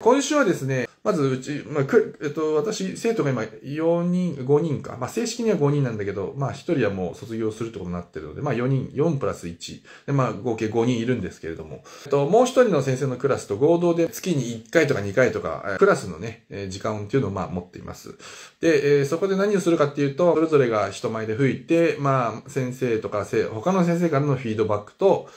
今週はですね、まずうち、まあ、く、えっと、私、生徒が今4人、5人か。まあ、正式には5人なんだけど、まあ、1人はもう卒業するってことになってるので、まあ、4人、4プラス1。で、まあ、合計5人いるんですけれども、えっと、もう1人の先生のクラスと合同で月に1回とか2回とか、クラスのね、時間っていうのをまあ、持っています。で、えー、そこで何をするかっていうと、それぞれが人前で吹いて、まあ、先生とか、他の先生からのフィードバックと、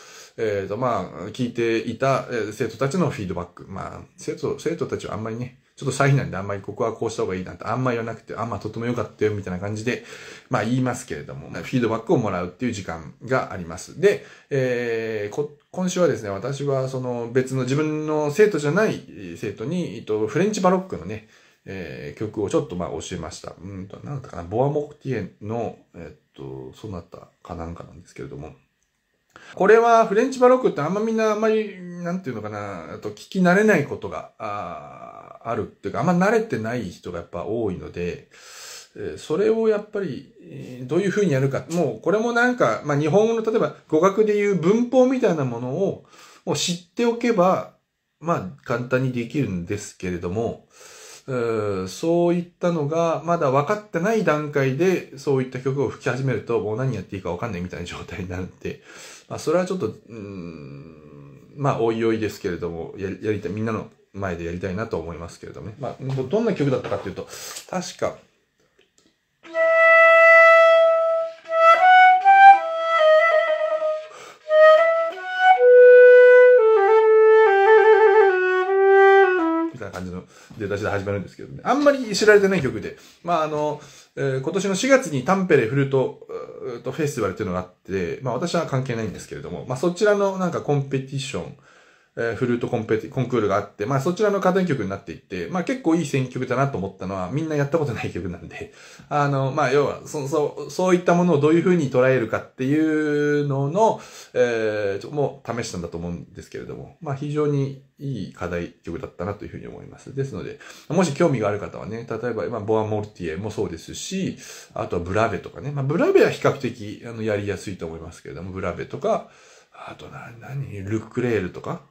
えっ、ー、と、まあ、聞いていた、え生徒たちのフィードバック。まあ、生徒、生徒たちはあんまりね、ちょっとシャイなんであんまりここはこうした方がいいなんてあんまり言わなくて、あんまとても良かったよみたいな感じで、まあ言いますけれども、フィードバックをもらうっていう時間があります。で、えー、今週はですね、私はその別の自分の生徒じゃない生徒に、えっと、フレンチバロックのね、えー、曲をちょっとまあ教えました。うんと、なんだったかな、ボアモクティエの、えっと、そうなったかなんかなんですけれども、これはフレンチバロックってあんまみんなあんまり、なんていうのかな、と聞き慣れないことがああるっていうか、あんま慣れてない人がやっぱ多いので、それをやっぱり、どういうふうにやるか。もうこれもなんか、まあ日本語の例えば語学でいう文法みたいなものをもう知っておけば、まあ簡単にできるんですけれども、そういったのがまだ分かってない段階でそういった曲を吹き始めるともう何やっていいか分かんないみたいな状態になるんで、まあそれはちょっと、うん、まあおいおいですけれども、やりたい、みんなの前でやりたいなと思いますけれどもね。まあどんな曲だったかっていうと、確か、感じの出だしで始まるんですけどね。あんまり知られてない曲で。まあ、あの、えー、今年の4月にタンペレフルト、フェスティバルっていうのがあって、まあ私は関係ないんですけれども、まあそちらのなんかコンペティション、え、フルートコンペ、コンクールがあって、まあそちらの家電曲になっていって、まあ結構いい選曲だなと思ったのは、みんなやったことない曲なんで、あの、まあ要は、そ、そう、そういったものをどういう風に捉えるかっていうのの、えー、もう試したんだと思うんですけれども、まあ非常にいい課題曲だったなというふうに思います。ですので、もし興味がある方はね、例えば、まあ、ボア・モルティエもそうですし、あとはブラベとかね、まあ、ブラベは比較的、あの、やりやすいと思いますけれども、ブラベとか、あとな、何、ルックレールとか、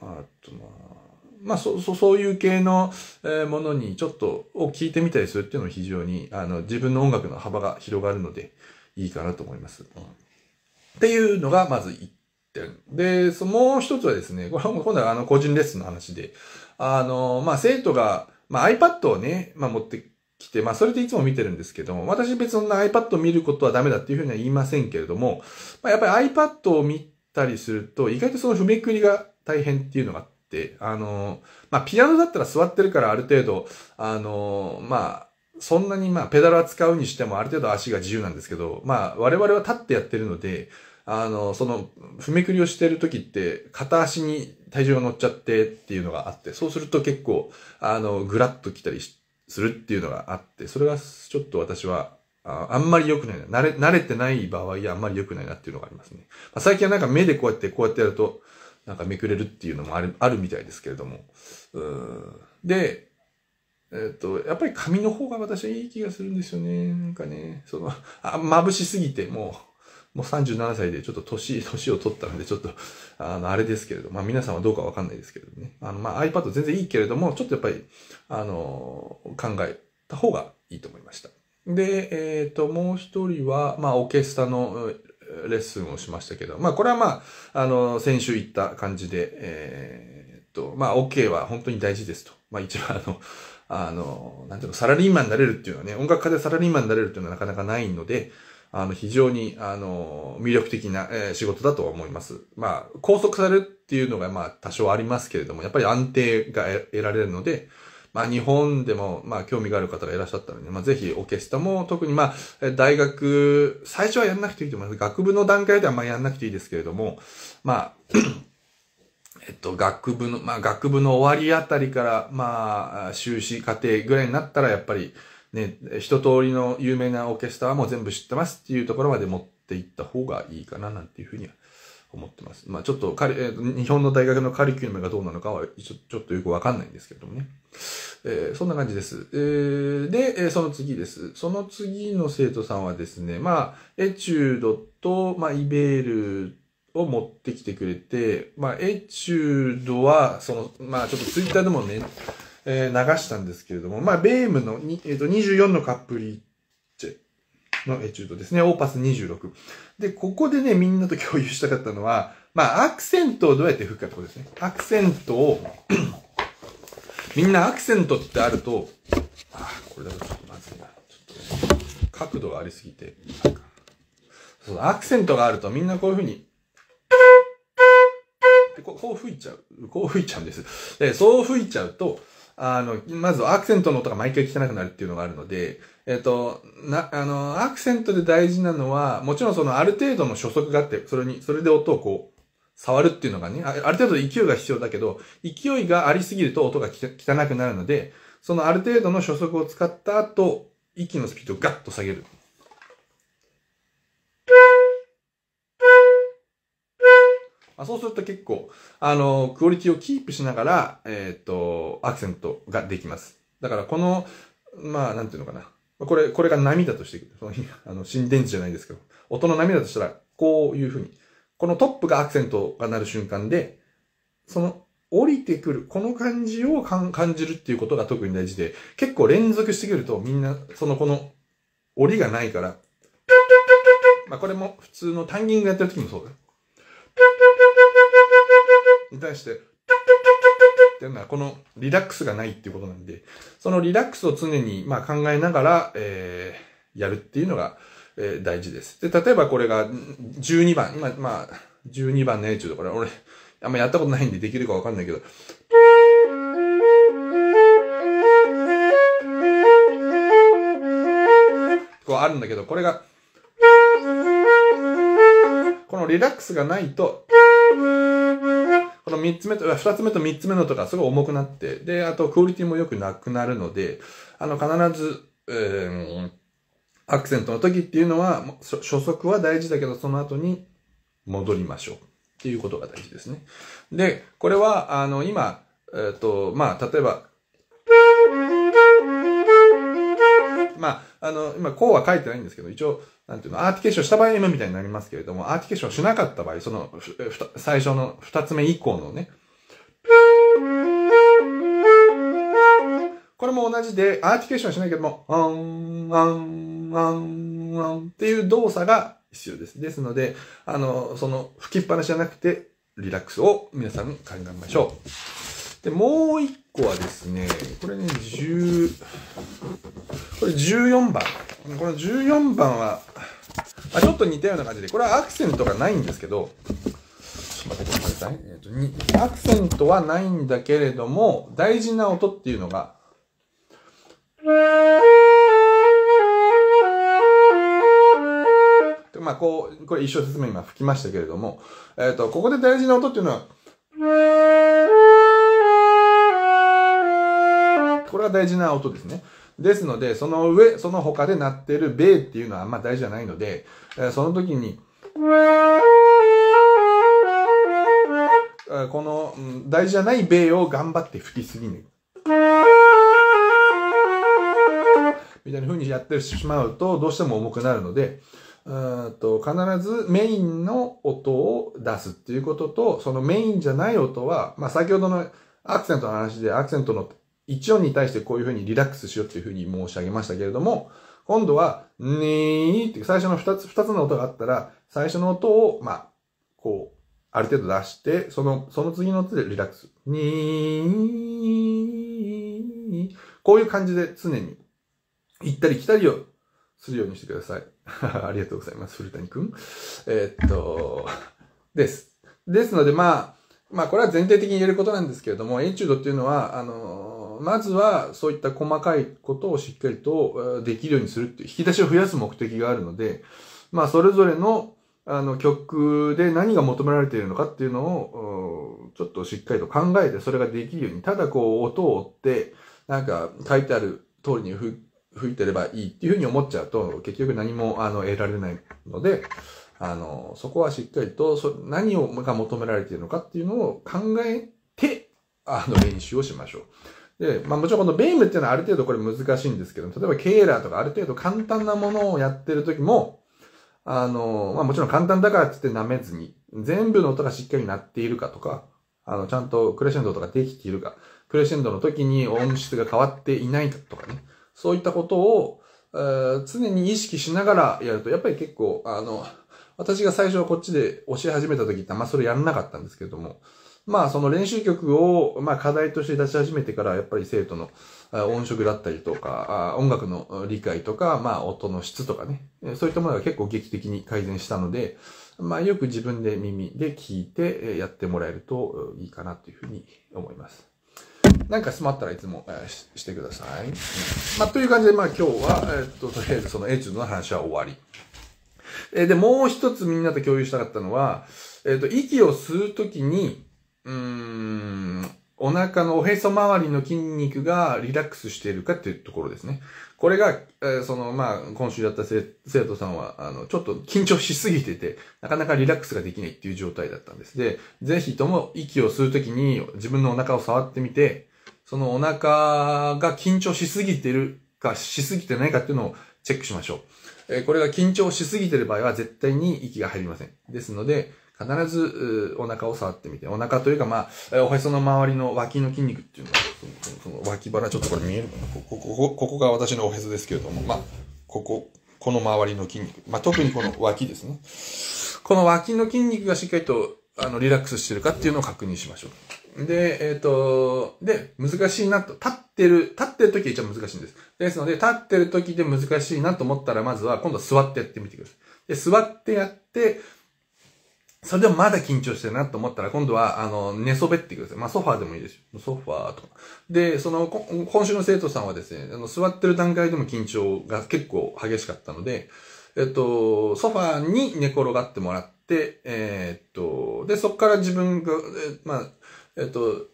あとまあ、まあ、そ、そ、そういう系の、えものにちょっとを聞いてみたりするっていうのは非常に、あの、自分の音楽の幅が広がるので、いいかなと思います。っていうのが、まず1点。で、そもう一つはですね、これも今度はあの、個人レッスンの話で、あの、まあ、生徒が、まあ、iPad をね、まあ、持ってきて、まあ、それでいつも見てるんですけども、私別に iPad を見ることはダメだっていうふうには言いませんけれども、まあ、やっぱり iPad を見たりすると、意外とその踏みくりが大変っていうのがあって、あの、まあ、ピアノだったら座ってるからある程度、あの、まあ、そんなにまあ、ペダルは使うにしてもある程度足が自由なんですけど、まあ、我々は立ってやってるので、あの、その、踏みくりをしてる時って、片足に体重が乗っちゃってっていうのがあって、そうすると結構、あの、ぐらっと来たりするっていうのがあって、それがちょっと私は、ああんまり良くないな。慣れ、慣れてない場合はあんまり良くないなっていうのがありますね。まあ、最近はなんか目でこうやってこうやってやると、なんかめくれるっていうのもある、あるみたいですけれども。で、えっと、やっぱり髪の方が私はいい気がするんですよね。なんかね、その、あ、眩しすぎて、もう、もう37歳でちょっと年、年を取ったので、ちょっと、あの、あれですけれど、まあ皆さんはどうかわかんないですけれどね。あの、まあ iPad 全然いいけれども、ちょっとやっぱり、あの、考えた方がいいと思いました。で、えっ、ー、と、もう一人は、まあオーケストラのレッスンをしましたけど、まあこれはまあ、あの、先週言った感じで、えっ、と、まあ OK は本当に大事ですと。まあ一番あの、あの、なんていうの、サラリーマンになれるっていうのはね、音楽家でサラリーマンになれるっていうのはなかなかないので、あの、非常に、あの、魅力的な、えー、仕事だとは思います。まあ、拘束されるっていうのが、まあ、多少ありますけれども、やっぱり安定が得られるので、まあ、日本でも、まあ、興味がある方がいらっしゃったらね、まあ、ぜひ、オーケストラも、特に、まあ、大学、最初はやんなくていいと思います。学部の段階では、ま、やんなくていいですけれども、まあ、えっと、学部の、まあ、学部の終わりあたりから、まあ、修士課程ぐらいになったら、やっぱり、ね、一通りの有名なオーケストラはもう全部知ってますっていうところまで持っていった方がいいかな、なんていうふうには思ってます。まあ、ちょっと、カリ、日本の大学のカリキュラムがどうなのかは、ちょちょっとよくわかんないんですけどもね。えー、そんな感じです。えー、で、え、その次です。その次の生徒さんはですね、まあ、エチュードと、まあ、イベールを持ってきてくれて、まあ、エチュードは、その、まあ、ちょっとツイッターでもね、えー、流したんですけれども、まあ、ベームの、えー、と24のカップリッチェのエチュードですね。オーパス26。で、ここでね、みんなと共有したかったのは、まあ、アクセントをどうやって吹くかってことですね。アクセントを みんなアクセントってあると、あ、これだとちょっとまずいな。ちょっとね、角度がありすぎて。そう、アクセントがあるとみんなこういう風に、こうこう吹いちゃう。こう吹いちゃうんです。で、そう吹いちゃうと、あの、まずアクセントの音が毎回汚くなるっていうのがあるので、えっ、と、な、あの、アクセントで大事なのは、もちろんそのある程度の初速があって、それに、それで音をこう、触るっていうのがね、ある程度勢いが必要だけど、勢いがありすぎると音が汚くなるので、そのある程度の初速を使った後、息のスピードをガッと下げる。まあ、そうすると結構、あの、クオリティをキープしながら、えっ、ー、と、アクセントができます。だからこの、まあ、なんていうのかな。これ、これが波だとして、その、あの、心電図じゃないですけど、音の波だとしたら、こういうふうに、このトップがアクセントがなる瞬間で、その、降りてくる、この感じを感じるっていうことが特に大事で、結構連続してくるとみんな、そのこの、降りがないから、まあこれも普通のタンギングやってる時もそうだ。よ。に対して、ていうのはこのリラックスがないっていうことなんで、そのリラックスを常にまあ考えながら、えー、やるっていうのが、えー、大事です。で、例えばこれが12番、今、まあ、12番のエチュード、これ俺、あんまやったことないんでできるかわかんないけど、こうあるんだけど、これが、このリラックスがないと、の三つ目と、二つ目と三つ目のとかすごい重くなって、で、あとクオリティも良くなくなるので、あの、必ず、えー、アクセントの時っていうのは、初速は大事だけど、その後に戻りましょう。っていうことが大事ですね。で、これは、あの、今、えっ、ー、と、まあ、例えば、まあ、あの、今、こうは書いてないんですけど、一応、なんていうの、アーティケーションした場合 M みたいになりますけれども、アーティケーションしなかった場合、その、最初の二つ目以降のね、これも同じで、アーティケーションしないけども、あん、あん、あん、あんっていう動作が必要です。ですので、あの、その、吹きっぱなしじゃなくて、リラックスを皆さん考えましょう。で、もう一個はですね、これね、10、これ14番。この14番は、あ、ちょっと似たような感じで、これはアクセントがないんですけど、ちょっと待ってください。えっ、と、アクセントはないんだけれども、大事な音っていうのが、まあ、こう、これ一生説明今吹きましたけれども、えっ、ー、と、ここで大事な音っていうのは、これは大事な音ですね。ですので、その上、その他で鳴ってるベーっていうのはあんま大事じゃないので、その時に、この、大事じゃないベーを頑張って吹きすぎない。みたいな風にやってしまうと、どうしても重くなるので、うんと必ずメインの音を出すっていうことと、そのメインじゃない音は、まあ先ほどのアクセントの話でアクセントの一音に対してこういうふうにリラックスしようっていうふうに申し上げましたけれども、今度は、ねーって最初の二つ、二つの音があったら、最初の音を、まあ、こう、ある程度出して、その、その次の音でリラックス。にーこういう感じで常に行ったり来たりをするようにしてください。ありがとうございます、古谷くん。えー、っと、です。ですので、まあ、まあ、これは前提的に言えることなんですけれども、エチュードっていうのは、あの、まずはそういった細かいことをしっかりとできるようにするっていう、引き出しを増やす目的があるので、まあ、それぞれの、あの、曲で何が求められているのかっていうのを、ちょっとしっかりと考えて、それができるように、ただこう、音を追って、なんか書いてある通りに吹いてればいいっていうふうに思っちゃうと、結局何も、あの、得られないので、あの、そこはしっかりと、そ何をが求められているのかっていうのを考えて、あの、練習をしましょう。で、まあもちろんこのベイムっていうのはある程度これ難しいんですけど、例えばケーラーとかある程度簡単なものをやってる時も、あの、まあもちろん簡単だからって言って舐めずに、全部の音がしっかり鳴っているかとか、あの、ちゃんとクレッシェンドとかできているか、クレッシェンドの時に音質が変わっていないかとかね、そういったことを、えー、常に意識しながらやると、やっぱり結構、あの、私が最初はこっちで教え始めた時ってあんまそれやんなかったんですけれども、まあその練習曲を、まあ課題として出し始めてからやっぱり生徒の音色だったりとか、音楽の理解とか、まあ音の質とかね、そういったものが結構劇的に改善したので、まあよく自分で耳で聞いてやってもらえるといいかなというふうに思います。なんか質問あったらいつもししてください。まあという感じでまあ今日は、えっと、とりあえずそのエチュードの話は終わり。えで、もう一つみんなと共有したかったのは、えっと、息を吸うときに、うーん、お腹のおへそ周りの筋肉がリラックスしているかっていうところですね。これが、えー、その、まあ、今週やった生徒さんは、あの、ちょっと緊張しすぎてて、なかなかリラックスができないっていう状態だったんです。で、ぜひとも息を吸うときに自分のお腹を触ってみて、そのお腹が緊張しすぎてるか、しすぎてないかっていうのをチェックしましょう。えー、これが緊張しすぎてる場合は絶対に息が入りません。ですので、必ずお腹を触ってみて、お腹というかまあ、おへその周りの脇の筋肉っていうのは、その脇腹ちょっとこれ見えるかな？ここ、ここ、ここが私のおへそですけれども、まあ、ここ、この周りの筋肉。まあ、特にこの脇ですね。この脇の筋肉がしっかりと、あの、リラックスしてるかっていうのを確認しましょう。で、えっ、ー、と、で、難しいなと、立ってる、立ってる時が一番難しいんです。ですので、立ってる時で難しいなと思ったら、まずは今度は座ってやってみてください。で、座ってやって、それでもまだ緊張してるなと思ったら、今度は、あの、寝そべってください。まあ、ソファーでもいいですよ。ソファーとか。で、その、今週の生徒さんはですね、あの、座ってる段階でも緊張が結構激しかったので、えっと、ソファーに寝転がってもらって、えー、っと、で、そこから自分が、えまあ、えっと、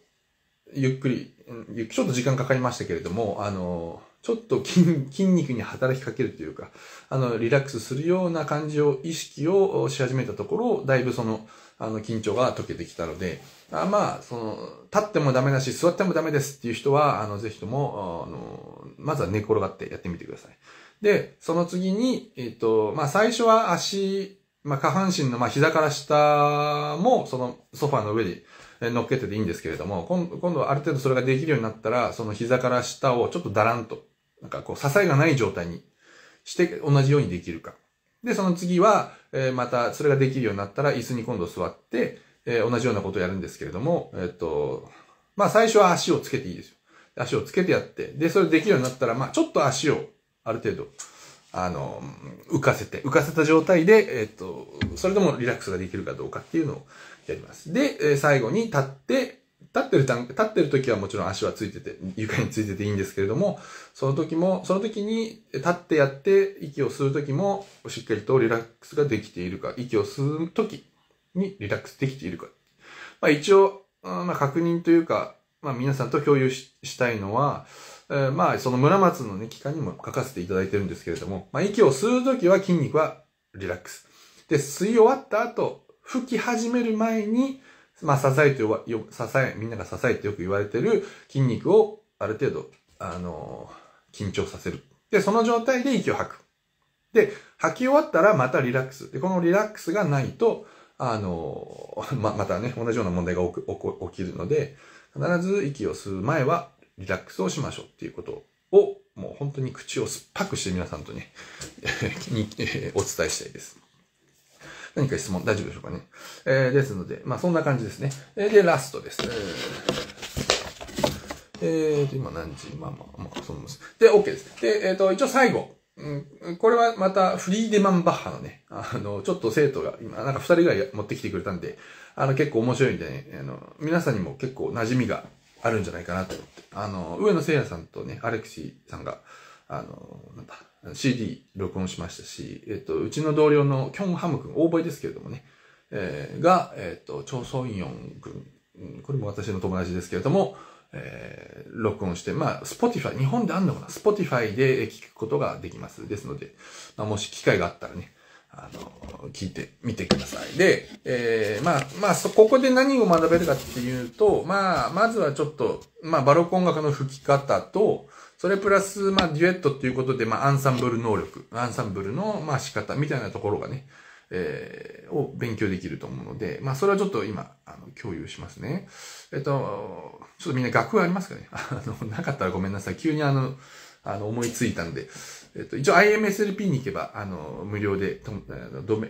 ゆっくり、ちょっと時間かかりましたけれども、あの、ちょっと筋肉に働きかけるというか、あの、リラックスするような感じを、意識をし始めたところ、だいぶその、あの、緊張が解けてきたので、あまあ、その、立ってもダメだし、座ってもダメですっていう人は、あの、ぜひとも、あの、まずは寝転がってやってみてください。で、その次に、えっ、と、まあ、最初は足、まあ、下半身の、まあ、膝から下も、その、ソファーの上で、乗っけてていいんですけれども、今度はある程度それができるようになったら、その膝から下をちょっとだらんとなんかこう、支えがない状態にして同じようにできるか。で、その次は、えー、また、それができるようになったら、椅子に今度座って、えー、同じようなことをやるんですけれども、えっ、と、まあ最初は足をつけていいですよ。足をつけてやって、で、それできるようになったら、まあちょっと足を、ある程度、あの、浮かせて、浮かせた状態で、えっ、と、それでもリラックスができるかどうかっていうのをやります。で、え最後に立って、立ってる段、立ってる時はもちろん足はついてて、床についてていいんですけれども、その時も、その時に立ってやって息を吸う時もしっかりとリラックスができているか、息を吸う時にリラックスできているか。まあ一応、まあ確認というか、まあ皆さんと共有したいのは、えー、まあその村松のね、期間にも書かせていただいてるんですけれども、まあ息を吸う時は筋肉はリラックス。で、吸い終わった後、吹き始める前に、まあ、支えてよ、支え、みんなが支えてよく言われてる筋肉をある程度、あのー、緊張させる。で、その状態で息を吐く。で、吐き終わったらまたリラックス。で、このリラックスがないと、あのー、ま、またね、同じような問題が起きるので、必ず息を吸う前はリラックスをしましょうっていうことを、もう本当に口を酸っぱくして皆さんとね、に、お伝えしたいです。何か質問？大丈夫でしょうかね。えー、ですので、まあそんな感じですね。えー、で、ラストです。えー、えーと、今何時？まあまあ、まあ、そので、OK です。で、えっ、ー、と、一応最後。うん、これはまたフリーデマンバッハのね、あの、ちょっと生徒が今、なんか二人ぐらい持ってきてくれたんで、あの、結構面白いんでね、あの、皆さんにも結構馴染みがあるんじゃないかなと思って。あの、上野聖也さんとね、アレクシーさんが、あの、なんだ、CD 録音しましたし、えっと、うちの同僚のキョンハム君、大ボイですけれどもね、えー、が、えっと、チョウソンヨン君、これも私の友達ですけれども、えー、録音して、まあ、 Spotify、日本であんのかな Spotify で聞くことができます。ですので、まあ、もし機会があったらね、あの、聞いてみてください。で、えー、まあ、まあ、そ、ここで何を学べるかっていうと、まあ、まずはちょっと、まあ、バロック音楽の吹き方と、それプラス、まあ、デュエットっていうことで、まあ、アンサンブル能力、アンサンブルの、まあ、仕方みたいなところがね、えー、を勉強できると思うので、まあ、それはちょっと今、あの、共有しますね。えっと、ちょっとみんな学部ありますかね？あの、なかったらごめんなさい。急にあの、あの、思いついたんで、えっと、一応 IMSLP に行けば、あの、無料で、ど、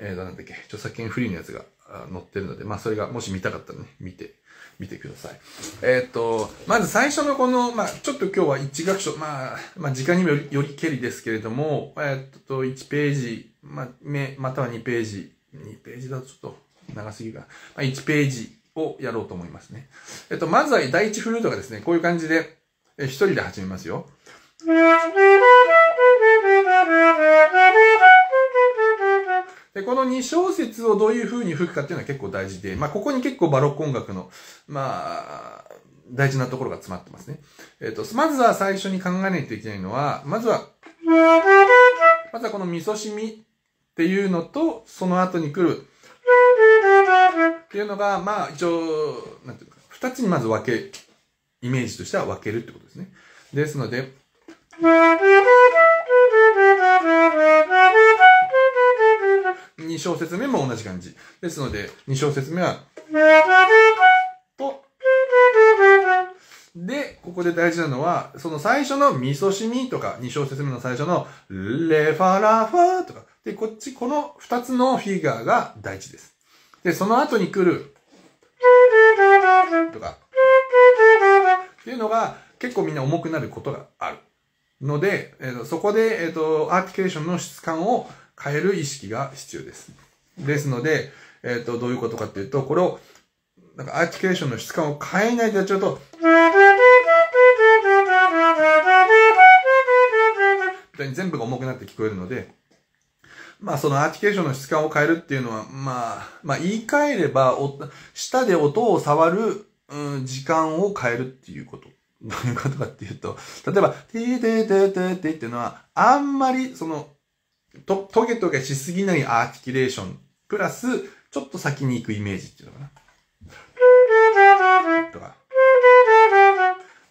えー、なんだっけ、著作権フリーのやつが載ってるので、まあ、それが、もし見たかったらね、見て、見てください。えっ、と、まず最初のこの、まあ、ちょっと今日は一学書、まあ、まあ、時間にもよりけりですけれども、えっ、と、1ページ、まあ、め、または2ページ、2ページだとちょっと長すぎるか。まあ、1ページをやろうと思いますね。えっ、と、まずは第1フルートがですね、こういう感じで、え一人で始めますよ。で、この2小節をどういう風に吹くかっていうのは結構大事で、まあ、ここに結構バロック音楽の、まあ、大事なところが詰まってますね。えっ、ー、と、まずは最初に考えないといけないのは、まずは、まずはこの味噌染みっていうのと、その後に来る、っていうのが、まあ、一応、なんていうか、二つにまず分け、イメージとしては分けるってことですね。ですので、2小節目も同じ感じ。ですので、2小節目は、と、で、ここで大事なのは、その最初の味噌染みとか、2小節目の最初のレファラファとか、で、こっち、この2つのフィギュアが大事です。で、その後に来る、とか、っていうのが結構みんな重くなることがある。ので、えー、そこで、えっ、ー、と、アーティケーションの質感を変える意識が必要です。ですので、えっ、ー、と、どういうことかっていうと、これを、なんかアーティケーションの質感を変えないでやっちゃうと、全部が重くなって聞こえるので、まあそのアーティケーションの質感を変えるっていうのは、まあ、まあ言い換えれば、舌で音を触る、うん、時間を変えるっていうこと。どういうことかっていうと、例えば、てーてーてーてーてーっていうのは、あんまり、その、と、トゲトゲしすぎないアーティキュレーション、プラス、ちょっと先に行くイメージっていうのかな。とか。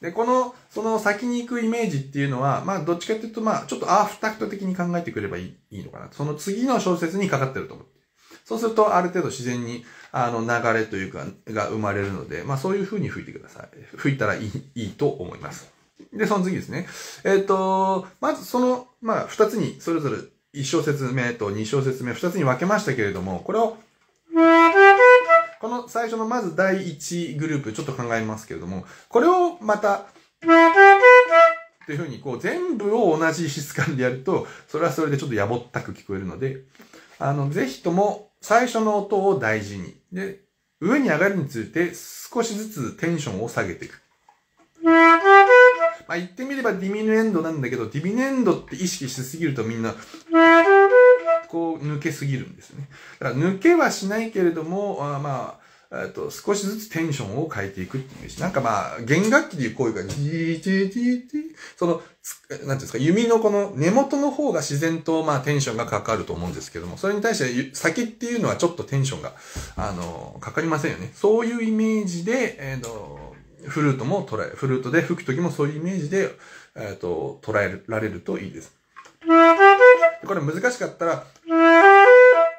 で、この、その先に行くイメージっていうのは、まあ、どっちかっていうと、まあ、ちょっとアーフタクト的に考えてくればいいいいのかな。その次の小説にかかってると思う。そうすると、ある程度自然に、あの、流れというか、が生まれるので、まあ、そういう風に吹いてください。吹いたらいい、いいと思います。で、その次ですね。えっ、ー、と、まずその、まあ、二つに、それぞれ1小節目と2小節目、2つに分けましたけれども、これを、この最初のまず第1グループ、ちょっと考えますけれども、これをまた、っていうふうに、こう、全部を同じ質感でやると、それはそれでちょっとやぼったく聞こえるので、あの、ぜひとも、最初の音を大事に。で、上に上がるについて、少しずつテンションを下げていく。まあ、言ってみればディミヌエンドなんだけど、ディミヌエンドって意識しすぎるとみんな、こう抜けすぎるんですね。だから抜けはしないけれども、あまあ、えっと、少しずつテンションを変えていくっていうイメージ。なんかまあ、弦楽器でいう声が、ジージージージーその、なんていうんですか、弓のこの根元の方が自然とまあテンションがかかると思うんですけども、それに対して先っていうのはちょっとテンションが、あの、かかりませんよね。そういうイメージで、えっ、と、フルートも捉え、フルートで吹くときもそういうイメージで、えっ、と、捉えられるといいです。これ難しかったら、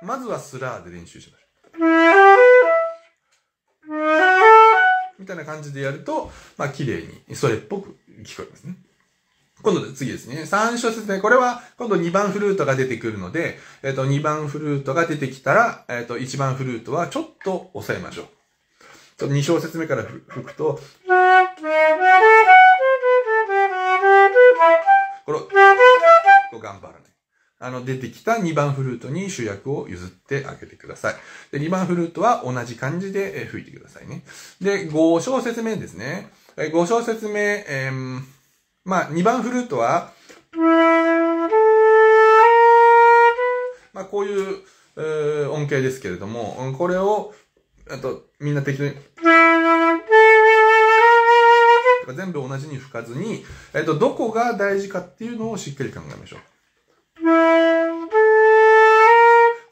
まずはスラーで練習しましょう。みたいな感じでやると、まあ、綺麗に、それっぽく聞こえますね。今度次ですね。3小節目。これは、今度2番フルートが出てくるので、えっ、と、2番フルートが出てきたら、えっ、と、1番フルートはちょっと抑えましょう。ちょっと2小節目から吹くと、これ、こう頑張らない。あの、出てきた2番フルートに主役を譲ってあげてください。で、2番フルートは同じ感じで吹いてくださいね。で、5小節目ですね。5小節目、えー、まあ、2番フルートは、まあ、こういう、えー、音形ですけれども、これを、あと、みんな適当に、全部同じに吹かずに、えっと、どこが大事かっていうのをしっかり考えましょう。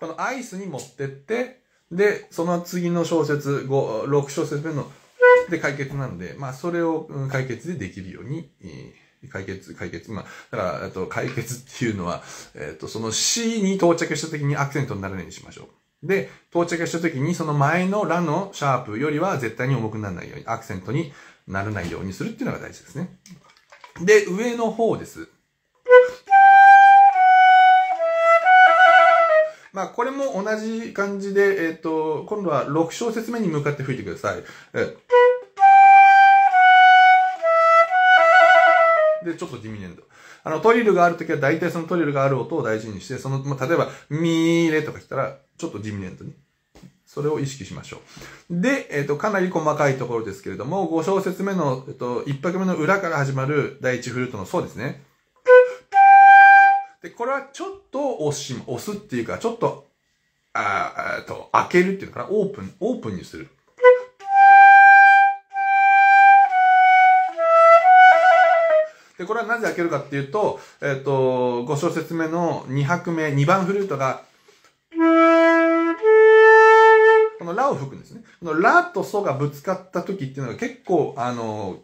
このアイスに持ってって、で、その次の小説、5、6小節目の、で解決なんで、まあ、それを解決でできるように、解決、解決。まあ、だから、えっと、解決っていうのは、えっと、その C に到着した時にアクセントにならないようにしましょう。で、到着した時にその前のラのシャープよりは絶対に重くならないように、アクセントにならないようにするっていうのが大事ですね。で、上の方です。まあ、これも同じ感じで、えっ、ー、と、今度は6小節目に向かって吹いてください。で、ちょっとディミネンド。あの、トリルがあるときは大体そのトリルがある音を大事にして、その、まあ、例えば、ミーレとか来たら、ちょっとディミネンドに。それを意識しましょう。で、えっ、ー、と、かなり細かいところですけれども、5小節目の、えっ、ー、と、1拍目の裏から始まる第1フルートのそうですね。で、これはちょっと押し、押すっていうか、ちょっと、あえっと、開けるっていうのかな、オープン、オープンにする。で、これはなぜ開けるかっていうと、えっ、と、5小節目の2拍目、2番フルートが、このラを吹くんですね。このラとソがぶつかった時っていうのが結構、あの、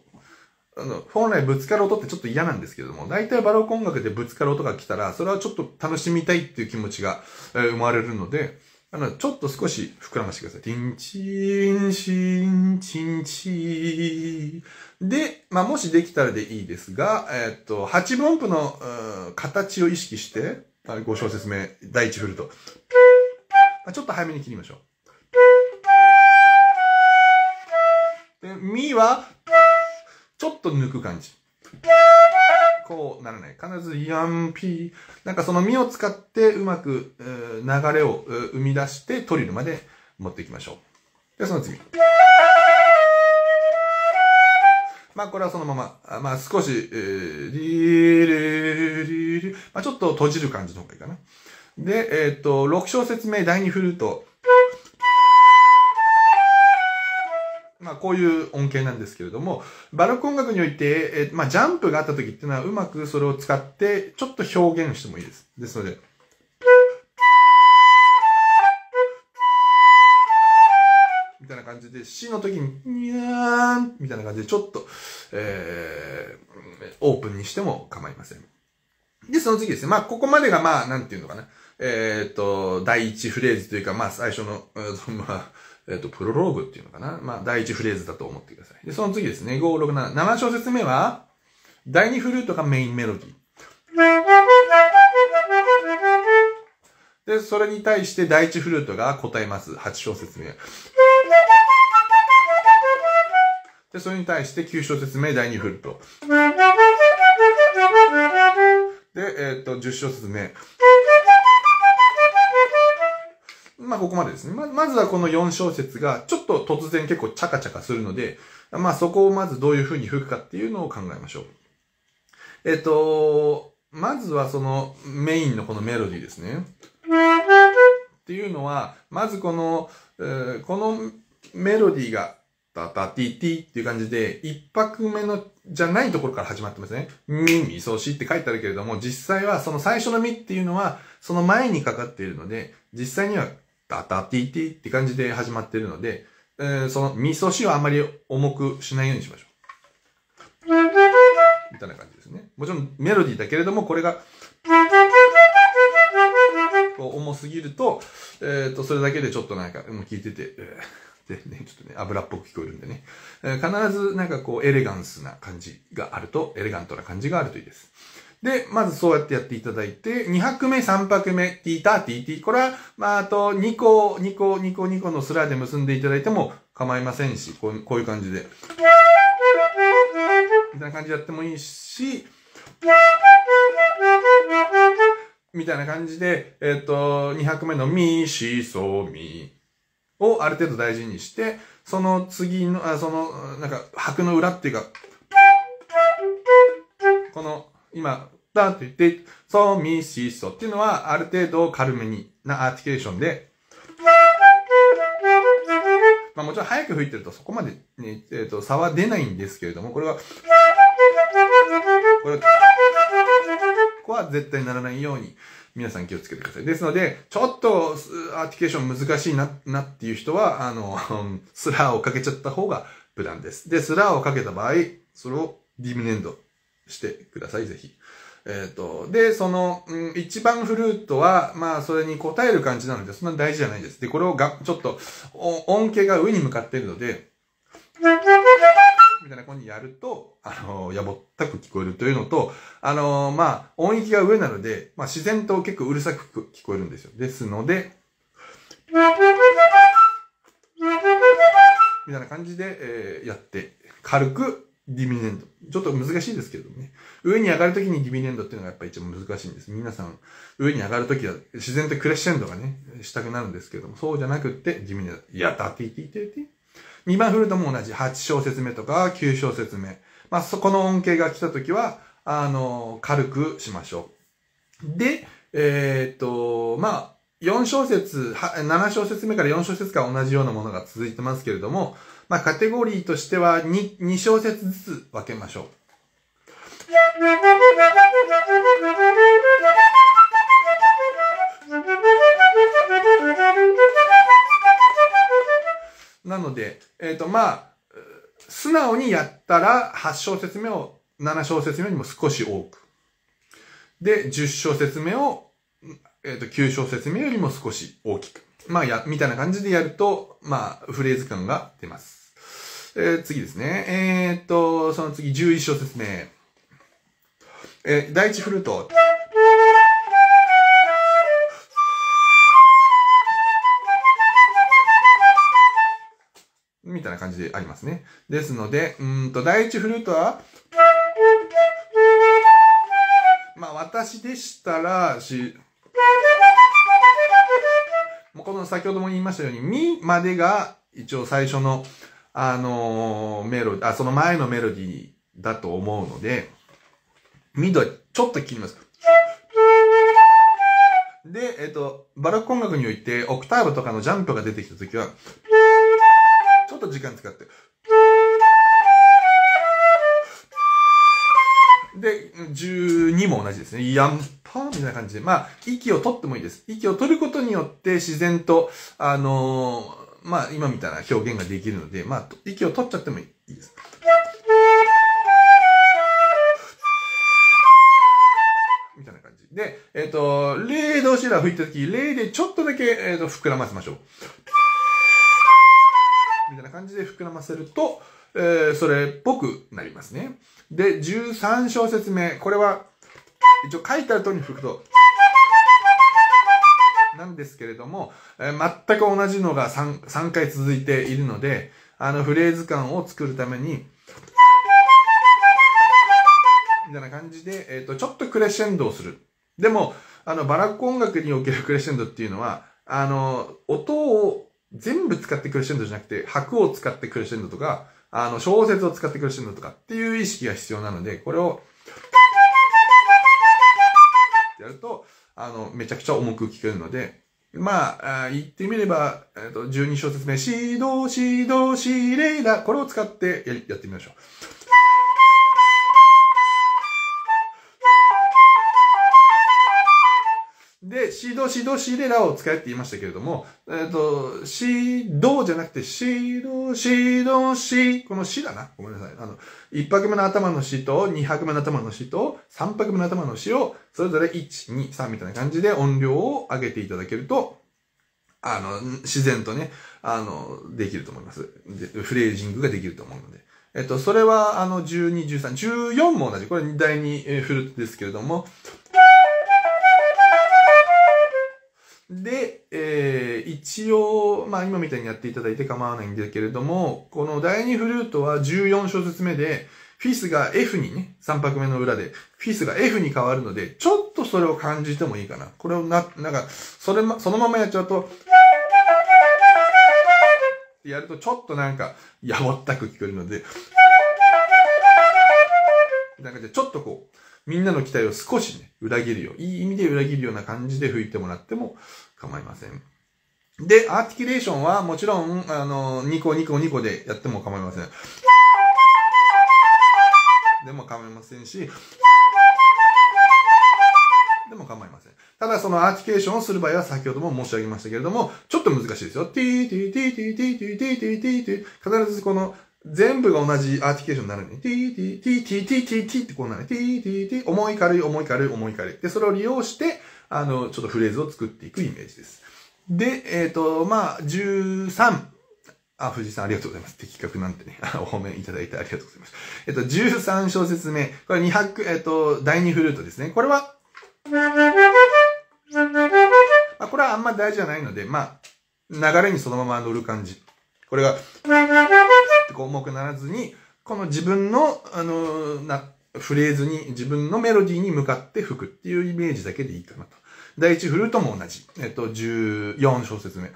あの、本来ぶつかる音ってちょっと嫌なんですけども、大体バロック音楽でぶつかる音が来たら、それはちょっと楽しみたいっていう気持ちが、えー、生まれるので、あの、ちょっと少し膨らましてください。ティンチンチンチンチー。で、まあ、もしできたらでいいですが、えー、っと、8分音符の、形を意識して、5小節目、第1振ると。まあ、ちょっと早めに切りましょう。で、ミは、ちょっと抜く感じ。こうならない。必ずヤンピー。なんかその身を使ってうまく、流れを生み出してトリルまで持っていきましょう。で、その次。まあこれはそのまま、まあ少し、えー、リリリリまあちょっと閉じる感じの方がいいかな。で、えっ、ー、と、6小節目第2フルート。まあ、こういう音形なんですけれども、バロック音楽において、えまあ、ジャンプがあった時っていうのは、うまくそれを使って、ちょっと表現してもいいです。ですので、みたいな感じで、C の時に、にゃーんみたいな感じで、ちょっと、えー、オープンにしても構いません。で、その次ですね。まあ、ここまでが、まあ、なんていうのかな。えっ、ー、と、第一フレーズというか、まあ、最初の、まあ、えっ、と、プロローグっていうのかな？まあ、第一フレーズだと思ってください。で、その次ですね。5、6、7。7小節目は、第2フルートがメインメロディー。で、それに対して第1フルートが答えます。8小節目。で、それに対して9小節目、第2フルート。で、えっ、と、10小節目。まあ、ここまでですね。ま、まずはこの4小節が、ちょっと突然結構チャカチャカするので、まあ、そこをまずどういう風に吹くかっていうのを考えましょう。えっ、と、まずはそのメインのこのメロディーですね。っていうのは、まずこの、えー、このメロディーが、タタティティっていう感じで、一拍目のじゃないところから始まってますね。ミ、ミ、ソシって書いてあるけれども、実際はその最初のミっていうのは、その前にかかっているので、実際にはタタティティって感じで始まってるので、えー、そのミソシをあまり重くしないようにしましょう。みたいな感じですね。もちろんメロディーだけれども、これが、重すぎると、えっ、ー、と、それだけでちょっとなんか、もう聞いてて、えー、でね、ちょっとね、油っぽく聞こえるんでね、えー、必ずなんかこう、エレガンスな感じがあると、エレガントな感じがあるといいです。で、まずそうやってやっていただいて、2拍目、3拍目、ティーター、ティーティー。これは、まあ、あと、2個、2個、2個、2個のスラーで結んでいただいても構いませんし、こうこういう感じで。みたいな感じでやってもいいし、みたいな感じで、えっ、ー、と、2拍目のミ、シ、ソ、ミをある程度大事にして、その次の、あその、なんか、拍の裏っていうか、この、今、だって言って、ソ、ミ、シ、ソっていうのは、ある程度軽めになアーティキュレーションで、まあもちろん早く吹いてるとそこまでね、えっ、と、差は出ないんですけれども、これは、これは、ここは絶対ならないように、皆さん気をつけてください。ですので、ちょっとアーティケーション難しいな、なっていう人は、あの、スラーをかけちゃった方が無難です。で、スラーをかけた場合、それをディミネンドしてください、ぜひ。えっ、と、で、その、うん、一番フルートは、まあ、それに応える感じなので、そんな大事じゃないです。で、これをが、ちょっと、音形が上に向かっているので、みたいな感じにやると、あの、やぼったく聞こえるというのと、あの、まあ、音域が上なので、まあ、自然と結構うるさく聞こえるんですよ。ですので、みたいな感じで、えー、やって、軽くディミネンド。ちょっと難しいですけどね。上に上がるときにディミネンドっていう。のがやっぱり一番難しいんです。皆さん、上に上がるときは自然とクレッシェンドがね、したくなるんですけれども、そう。じゃなくって、ディミネンド。いやだったティティティティ。2番フルートも同じ8小節目とか9小節目。まあ、そこの音形が来たときは、あの、軽くしましょう。で、えー、っと、まあ、4小節、7小節目から4小節から同じよう。なものが続いてますけれども、まあ、カテゴリーとしては 2, 2小節ずつ分けましょう。なので、えっ、ー、と、まあ、素直にやったら8小節目を7小節目にも少し多く。で、10小節目を、えっ、ー、と、9小節目よりも少し大きく。まあ、や、みたいな感じでやると、まあ、フレーズ感が出ます。えー、次ですね。えー、っと、その次、11小節目。えー、第一フルート。みたいな感じでありますね。ですので、うんと、第一フルートは、まあ、私でしたら、し、この先ほども言いましたように、みまでが一応最初の、あの、メロディ、あ、その前のメロディーだと思うので、みどちょっと切ります。で、えっ、と、バロック音楽において、オクターブとかのジャンプが出てきたときは、ちょっと時間使って、で、12も同じですね。やんぱーみたいな感じで。まあ、息を取ってもいいです。息を取ることによって自然と、あのー、まあ、今みたいな表現ができるので、まあ、息を取っちゃってもいいです。みたいな感じ。で、えっ、ー、と、レードシラ吹いたとき、レーでちょっとだけ、えっ、ー、と、膨らませましょう。みたいな感じで膨らませると、えー、それっぽくなりますね。で、13小節目。これは、一応書いてある通りに吹くと、なんですけれども、えー、全く同じのが 3, 3回続いているので、あのフレーズ感を作るために、みたいな感じで、えっ、ー、と、ちょっとクレッシェンドをする。でも、あの、バラック音楽におけるクレッシェンドっていうのは、あの、音を全部使ってクレッシェンドじゃなくて、拍を使ってクレッシェンドとか、あの、小説を使ってクレッシェンドとかっていう意識が必要なので、これを、やると、あの、めちゃくちゃ重く聞けるので、まあ、言ってみれば、えっ、と、12小節目、シド、シド、シレイダ、これを使ってやってみましょう。シド、シド、シレラを使えって言いましたけれども、えっ、と、シドじゃなくて、シド、シド、シ、このシだな。ごめんなさい。あの、一拍目の頭のシと、二拍目の頭のシと、三拍目の頭のシを、それぞれ1、2、3みたいな感じで音量を上げていただけると、あの、自然とね、あの、できると思います。で、フレージングができると思うので。えっと、それは、あの、12、13、14も同じ。これ第2フルートですけれども、で、えー、一応、まあ今みたいにやっていただいて構わないんだけれども、この第2フルートは14小節目で、フィスが F にね、3拍目の裏で、フィスが F に変わるので、ちょっとそれを感じてもいいかな。これをな、なんか、それま、そのままやっちゃうと、やるとちょっとなんか、やぼったく聞こえるので、なんかじゃちょっとこう、みんなの期待を少しね、裏切るよ。いい意味で裏切るような感じで吹いてもらっても構いません。で、アーティキュレーションはもちろん、あの、2個2個2個でやっても構いません。でも構いませんし、でも構いません。ただそのアーティキュレーションをする場合は先ほども申し上げましたけれども、ちょっと難しいですよ。ティーティーティーティーティーティーティーティーティー必ずこの全部が同じアーティケーションになるね。ティーティーティーティーティーティーティーってこうなる。ティーティーティー重い軽い重い軽い重い軽い。で、それを利用して、あの、ちょっとフレーズを作っていくイメージです。で、えっ、と、まあ、13。あ、藤井さんありがとうございます。的確なんてね、あ お褒めいただいてありがとうございます。えっと、13小節目。これ200、えっと、第2フルートですね。これは、まあ、これはあんま大事じゃないので、まあ、流れにそのまま乗る感じ。これが、ってこう重くならずに、この自分の、あの、な、フレーズに、自分のメロディーに向かって吹くっていうイメージだけでいいかなと。第1フルートも同じ。えっと、14小節目。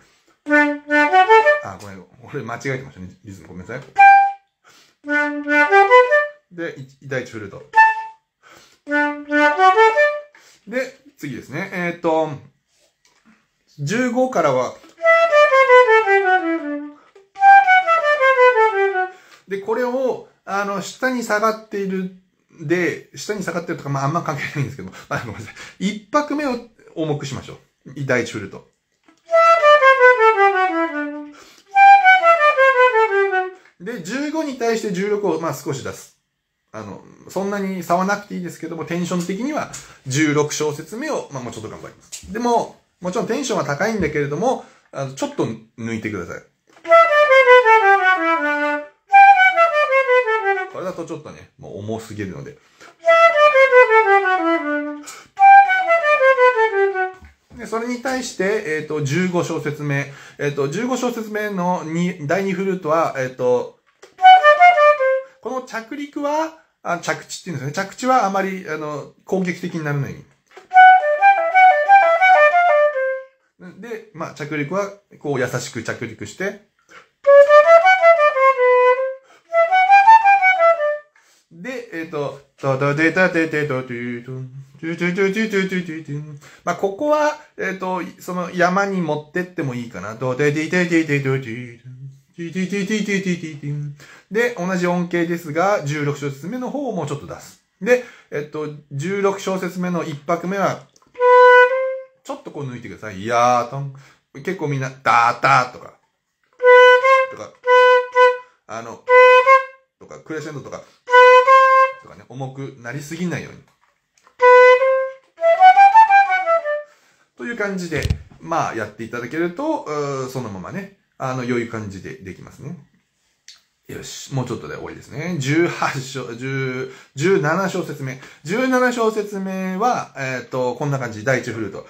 あ、ごめん。俺間違えてましたね。リズムごめんなさい。で、第1フルート。で、次ですね。えっ、と、15からは、で、これを、あの、下に下がっている、で、下に下がってるとか、まあ、あんま関係ないんですけど、あ、ごめんなさい。一拍目を重くしましょう。第一フルート。で、15に対して16を、まあ、少し出す。あの、そんなに差はなくていいですけども、テンション的には16小節目を、まあ、もうちょっと頑張ります。でも、もちろんテンションは高いんだけれども、あのちょっと抜いてください。これだとちょっとね、もう重すぎるので。で、それに対して、えっ、と、15小節目。えっ、と、15小節目の2第2フルートは、えっ、と、この着陸は、あ着地っていうんですね。着地はあまり、あの、攻撃的にならない。で、まあ、着陸は、こう、優しく着陸して、で、えっ、ー、と、と、と、で、た、て、て、と、と、まあ、ここは、えっ、ー、と、その山に持ってってもいいかな。と、で、て、て、て、て、と、で、同じ音形ですが、16小節目の方をもうちょっと出す。で、えっ、ー、と、16小節目の1拍目は、ちょっとこう抜いてください。いやーとん。結構みんな、だーだーとか、とか、あの、とか、クレッシェンドとか、とかね、重くなりすぎないように。という感じで、まあ、やっていただけると、そのままね、あの、良い感じでできますね。よし、もうちょっとで終わりですね。18小、10、17小節目。17小節目は、えっ、と、こんな感じ。第1フルート。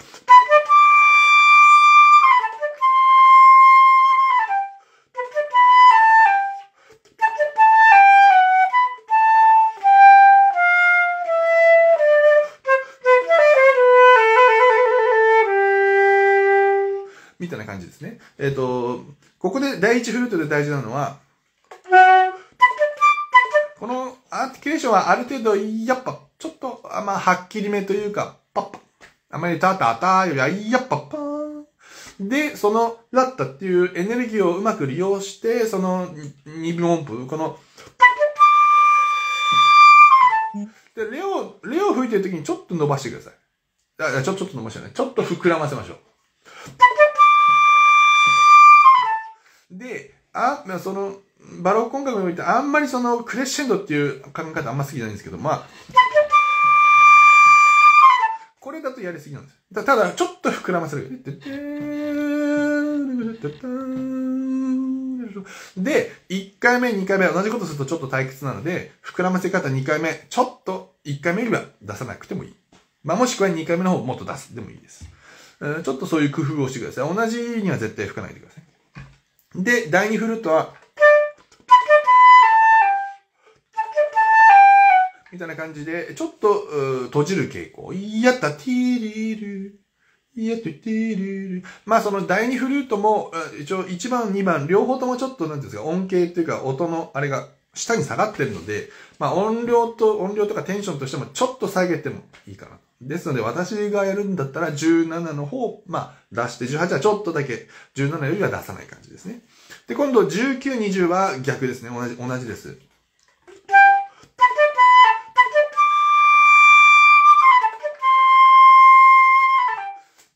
みたいな感じですね。えっ、と、ここで第1フルートで大事なのは、このアーティキュレーションはある程度、やっぱ、ちょっと、あまあ、はっきりめというか、パッパ。あまりタタタよりは、やっぱ、パーン。で、その、ラッタっていうエネルギーをうまく利用して、その、二分音符、この、で、レオ、レオ吹いてる時にちょっと伸ばしてください。あ、ちょ、ちょっと伸ばしてない。ちょっと膨らませましょう。で、あ、まあその、バロック音楽においてあんまりそのクレッシェンドっていう考え方あんま好きじゃないんですけど、まあ、これだとやりすぎなんです。たただ、ちょっと膨らませる。で、1回目、2回目同じことするとちょっと退屈なので、膨らませ方2回目、ちょっと1回目よりは出さなくてもいい。まあ、もしくは2回目の方もっと出すでもいいです。ちょっとそういう工夫をしてください。同じには絶対吹かないでください。で、第2フルートは、みたいな感じで、ちょっと閉じる傾向。やった、ティーリール。やった、ティーリル。まあその第2フルートも、一応1番、2番、両方ともちょっと、なんていうんですか、音形っていうか音のあれが下に下がってるので、まあ音量と、音量とかテンションとしてもちょっと下げてもいいかな。ですので私がやるんだったら17の方、まあ出して18はちょっとだけ17よりは出さない感じですね。で、今度19、20は逆ですね。同じ、同じです。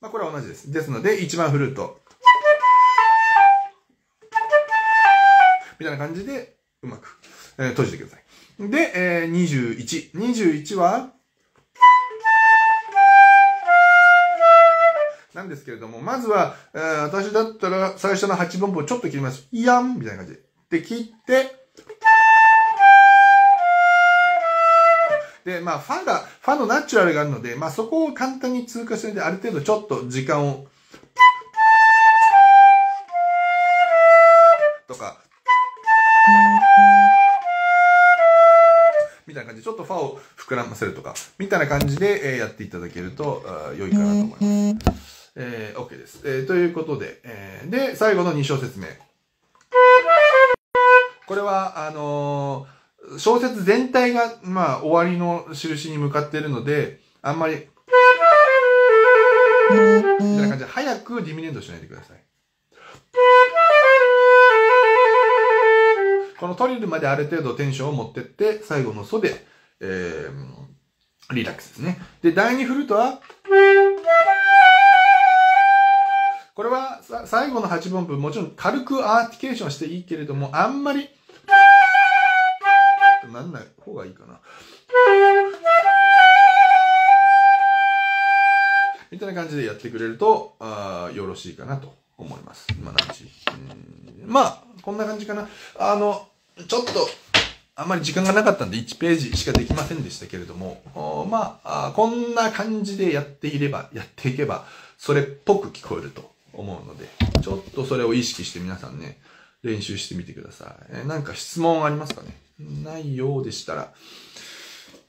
まあこれは同じです。ですので、1番フルート。みたいな感じで、うまく、えー、閉じてください。で、えー、21。21は、なんですけれども、まずは、えー、私だったら最初の8分音をちょっと切ります。いやんみたいな感じで。で、切って、で、まあ、ファが、ファのナチュラルがあるので、まあ、そこを簡単に通過するんで、ある程度ちょっと時間を、とか、みたいな感じで、ちょっとファを膨らませるとか、みたいな感じで、えー、やっていただけると、良いかなと思います。えー、OK です。えー、ということで、えー、で、最後の2小説目。これは、あのー、小説全体が、まあ、終わりの印に向かっているので、あんまり、みたいな感じで、早くディミネンドしないでください。このトリルまである程度テンションを持ってって、最後のソで、えー、リラックスですね。で、第2フルートは、これは最後の8分分もちろん軽くアーティケーションしていいけれども、あんまり、なんない方がいいかな。みたいな感じでやってくれると、あよろしいかなと思います。今何まあ、こんな感じかな。あの、ちょっと、あんまり時間がなかったんで1ページしかできませんでしたけれども、まあ、こんな感じでやっていれば、やっていけば、それっぽく聞こえると思うので、ちょっとそれを意識して皆さんね、練習してみてください。えなんか質問ありますかね？ないようでしたら、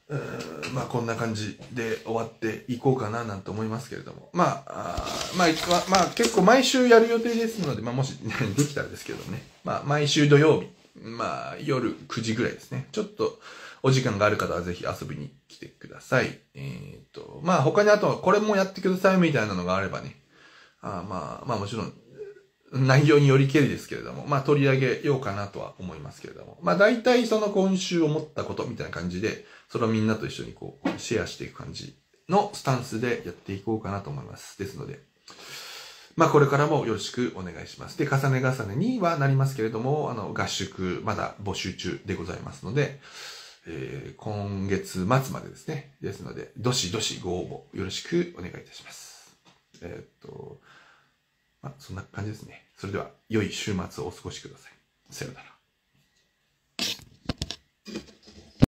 うーまあこんな感じで終わっていこうかななんて思いますけれども。まあ、あまあ、まあ結構毎週やる予定ですので、まあもし、ね、できたらですけどね。まあ毎週土曜日、まあ夜9時ぐらいですね。ちょっとお時間がある方はぜひ遊びに来てください。えっ、ー、と、まあ他にあとこれもやってくださいみたいなのがあればね、あまあ、まあもちろん、内容によりけりですけれども、まあ取り上げようかなとは思いますけれども、まあ大体その今週思ったことみたいな感じで、それをみんなと一緒にこう、シェアしていく感じのスタンスでやっていこうかなと思います。ですので、まあこれからもよろしくお願いします。で、重ね重ねにはなりますけれども、あの、合宿まだ募集中でございますので、えー、今月末までですね。ですので、どしどしご応募よろしくお願いいたします。えー、っと、まあ、そんな感じですね。それでは、良い週末をお過ごしください。さようなら。